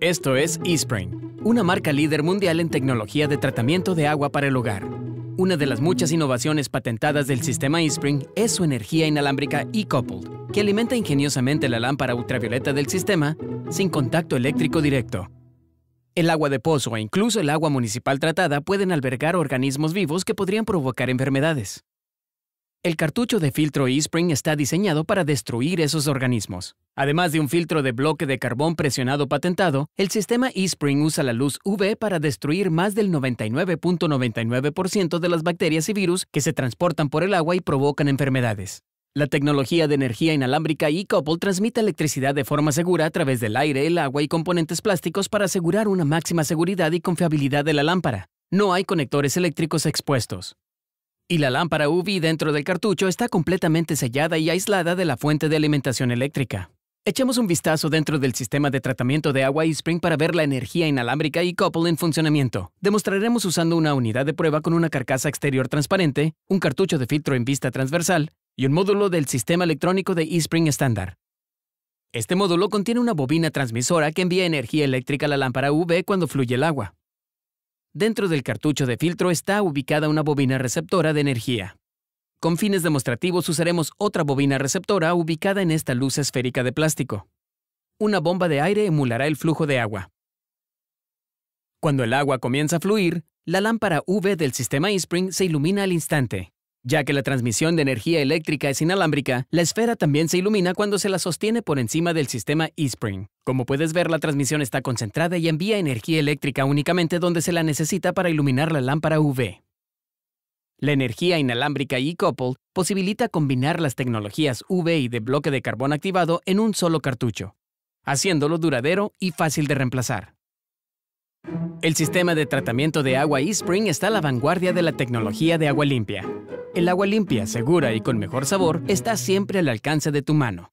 Esto es eSpring, una marca líder mundial en tecnología de tratamiento de agua para el hogar. Una de las muchas innovaciones patentadas del sistema eSpring es su energía inalámbrica e-coupled, que alimenta ingeniosamente la lámpara ultravioleta del sistema sin contacto eléctrico directo. El agua de pozo e incluso el agua municipal tratada pueden albergar organismos vivos que podrían provocar enfermedades. El cartucho de filtro eSpring está diseñado para destruir esos organismos. Además de un filtro de bloque de carbón presionado patentado, el sistema eSpring usa la luz UV para destruir más del 99.99% de las bacterias y virus que se transportan por el agua y provocan enfermedades. La tecnología de energía inalámbrica eCouple transmite electricidad de forma segura a través del aire, el agua y componentes plásticos para asegurar una máxima seguridad y confiabilidad de la lámpara. No hay conectores eléctricos expuestos. Y la lámpara UV dentro del cartucho está completamente sellada y aislada de la fuente de alimentación eléctrica. Echemos un vistazo dentro del sistema de tratamiento de agua eSpring para ver la energía inalámbrica y couple en funcionamiento. Demostraremos usando una unidad de prueba con una carcasa exterior transparente, un cartucho de filtro en vista transversal y un módulo del sistema electrónico de eSpring estándar. Este módulo contiene una bobina transmisora que envía energía eléctrica a la lámpara UV cuando fluye el agua. Dentro del cartucho de filtro está ubicada una bobina receptora de energía. Con fines demostrativos usaremos otra bobina receptora ubicada en esta luz esférica de plástico. Una bomba de aire emulará el flujo de agua. Cuando el agua comienza a fluir, la lámpara UV del sistema eSpring se ilumina al instante. Ya que la transmisión de energía eléctrica es inalámbrica, la esfera también se ilumina cuando se la sostiene por encima del sistema eSpring. Como puedes ver, la transmisión está concentrada y envía energía eléctrica únicamente donde se la necesita para iluminar la lámpara UV. La energía inalámbrica e-couple posibilita combinar las tecnologías UV y de bloque de carbón activado en un solo cartucho, haciéndolo duradero y fácil de reemplazar. El sistema de tratamiento de agua eSpring está a la vanguardia de la tecnología de agua limpia. El agua limpia, segura y con mejor sabor está siempre al alcance de tu mano.